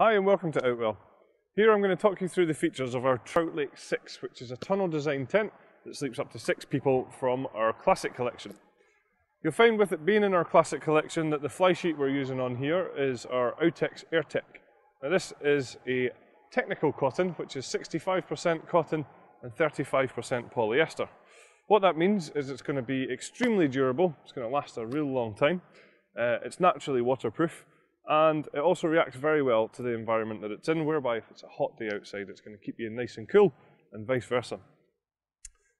Hi and welcome to Outwell. Here I'm going to talk you through the features of our Trout Lake 6, which is a tunnel design tent that sleeps up to six people from our classic collection. You'll find with it being in our classic collection that the fly sheet we're using on here is our Outtex Airtech. Now this is a technical cotton, which is 65% cotton and 35% polyester. What that means is it's going to be extremely durable, it's going to last a real long time, uh, it's naturally waterproof, and it also reacts very well to the environment that it's in, whereby if it's a hot day outside, it's going to keep you nice and cool, and vice versa.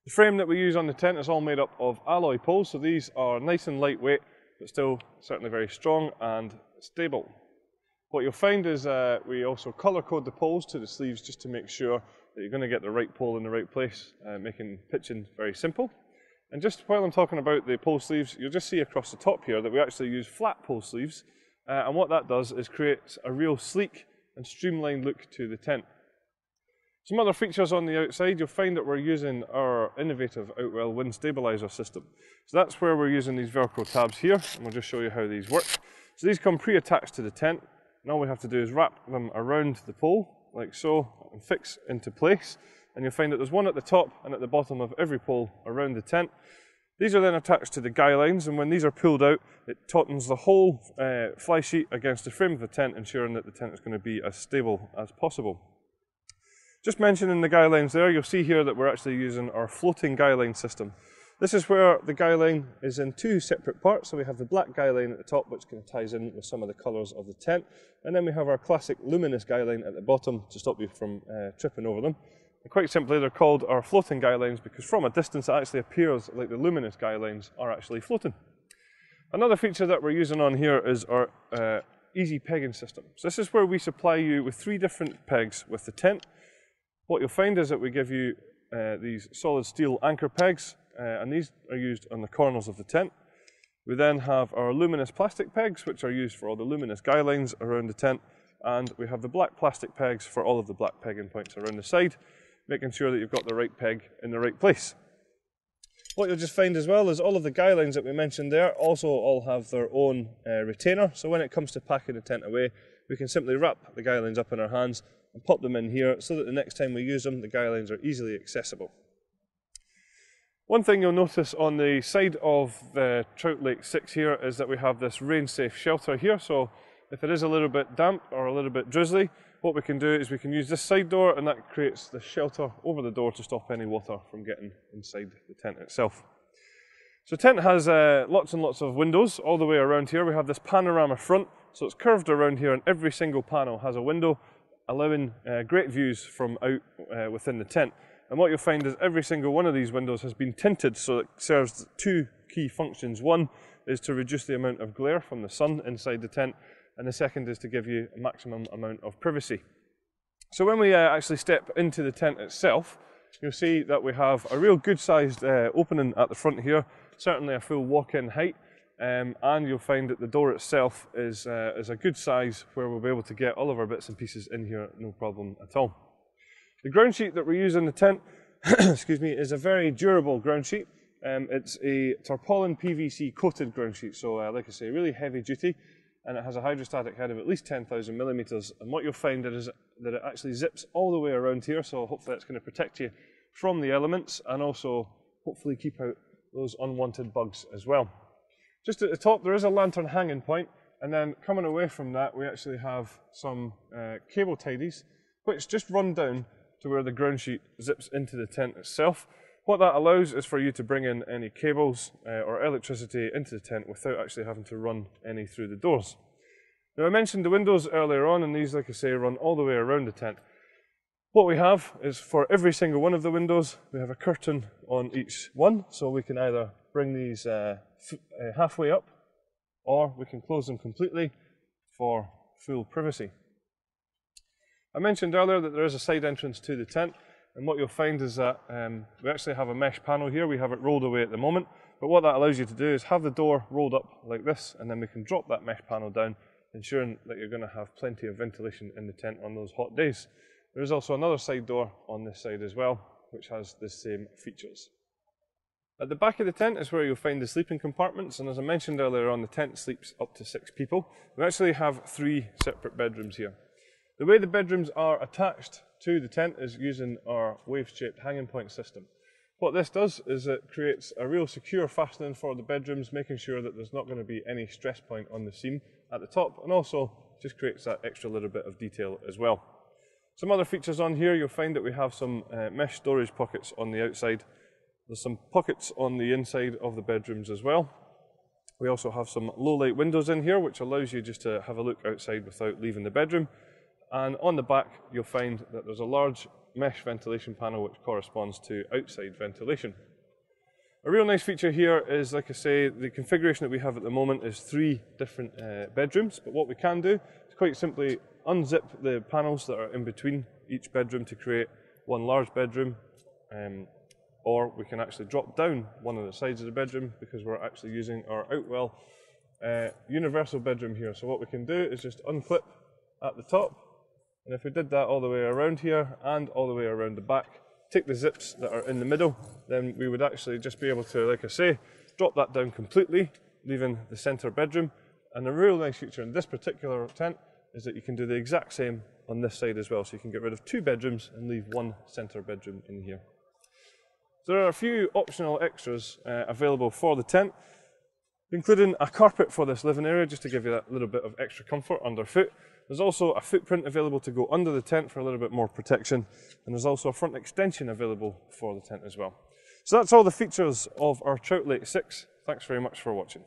The frame that we use on the tent is all made up of alloy poles, so these are nice and lightweight, but still certainly very strong and stable. What you'll find is uh, we also colour code the poles to the sleeves just to make sure that you're going to get the right pole in the right place, uh, making pitching very simple. And just while I'm talking about the pole sleeves, you'll just see across the top here that we actually use flat pole sleeves, uh, and what that does is create a real sleek and streamlined look to the tent. Some other features on the outside, you'll find that we're using our innovative Outwell wind stabilizer system. So that's where we're using these Velcro tabs here, and we'll just show you how these work. So these come pre-attached to the tent, and all we have to do is wrap them around the pole, like so, and fix into place. And you'll find that there's one at the top and at the bottom of every pole around the tent. These are then attached to the guy lines, and when these are pulled out, it tautens the whole uh, fly sheet against the frame of the tent, ensuring that the tent is going to be as stable as possible. Just mentioning the guy lines there, you'll see here that we're actually using our floating guy line system. This is where the guy line is in two separate parts. So we have the black guy line at the top, which kind of ties in with some of the colours of the tent. And then we have our classic luminous guy line at the bottom to stop you from uh, tripping over them. Quite simply, they're called our floating guy lines because from a distance it actually appears like the luminous guy lines are actually floating. Another feature that we're using on here is our uh, easy pegging system. So this is where we supply you with three different pegs with the tent. What you'll find is that we give you uh, these solid steel anchor pegs, uh, and these are used on the corners of the tent. We then have our luminous plastic pegs, which are used for all the luminous guy lines around the tent, and we have the black plastic pegs for all of the black pegging points around the side making sure that you've got the right peg in the right place. What you'll just find as well is all of the guy lines that we mentioned there also all have their own uh, retainer. So when it comes to packing the tent away, we can simply wrap the guy lines up in our hands and pop them in here so that the next time we use them, the guy lines are easily accessible. One thing you'll notice on the side of the Trout Lake 6 here is that we have this rain safe shelter here. So if it is a little bit damp or a little bit drizzly, what we can do is we can use this side door and that creates the shelter over the door to stop any water from getting inside the tent itself. So tent has uh, lots and lots of windows all the way around here. We have this panorama front, so it's curved around here and every single panel has a window allowing uh, great views from out uh, within the tent. And what you'll find is every single one of these windows has been tinted so it serves two key functions. One is to reduce the amount of glare from the sun inside the tent and the second is to give you a maximum amount of privacy. So when we uh, actually step into the tent itself, you'll see that we have a real good sized uh, opening at the front here, certainly a full walk-in height, um, and you'll find that the door itself is, uh, is a good size where we'll be able to get all of our bits and pieces in here, no problem at all. The ground sheet that we use in the tent, excuse me, is a very durable ground sheet. Um, it's a tarpaulin PVC coated ground sheet, so uh, like I say, really heavy duty and it has a hydrostatic head of at least 10,000 millimeters. And what you'll find is that it actually zips all the way around here, so hopefully it's going to protect you from the elements and also hopefully keep out those unwanted bugs as well. Just at the top, there is a lantern hanging point, and then coming away from that, we actually have some uh, cable tidies, which just run down to where the ground sheet zips into the tent itself. What that allows is for you to bring in any cables uh, or electricity into the tent without actually having to run any through the doors. Now I mentioned the windows earlier on and these, like I say, run all the way around the tent. What we have is for every single one of the windows, we have a curtain on each one, so we can either bring these uh, uh, halfway up or we can close them completely for full privacy. I mentioned earlier that there is a side entrance to the tent. And what you'll find is that um, we actually have a mesh panel here. We have it rolled away at the moment. But what that allows you to do is have the door rolled up like this, and then we can drop that mesh panel down, ensuring that you're going to have plenty of ventilation in the tent on those hot days. There is also another side door on this side as well, which has the same features. At the back of the tent is where you'll find the sleeping compartments, and as I mentioned earlier on, the tent sleeps up to six people. We actually have three separate bedrooms here. The way the bedrooms are attached to the tent is using our wave-shaped hanging point system. What this does is it creates a real secure fastening for the bedrooms, making sure that there's not going to be any stress point on the seam at the top, and also just creates that extra little bit of detail as well. Some other features on here, you'll find that we have some uh, mesh storage pockets on the outside. There's some pockets on the inside of the bedrooms as well. We also have some low light windows in here, which allows you just to have a look outside without leaving the bedroom. And on the back, you'll find that there's a large mesh ventilation panel which corresponds to outside ventilation. A real nice feature here is, like I say, the configuration that we have at the moment is three different uh, bedrooms, but what we can do is quite simply unzip the panels that are in between each bedroom to create one large bedroom, um, or we can actually drop down one of the sides of the bedroom because we're actually using our Outwell uh, universal bedroom here. So what we can do is just unclip at the top, and if we did that all the way around here and all the way around the back, take the zips that are in the middle, then we would actually just be able to, like I say, drop that down completely, leaving the centre bedroom. And the real nice feature in this particular tent is that you can do the exact same on this side as well. So you can get rid of two bedrooms and leave one centre bedroom in here. So there are a few optional extras uh, available for the tent, including a carpet for this living area, just to give you that little bit of extra comfort underfoot. There's also a footprint available to go under the tent for a little bit more protection, and there's also a front extension available for the tent as well. So that's all the features of our Trout Lake 6. Thanks very much for watching.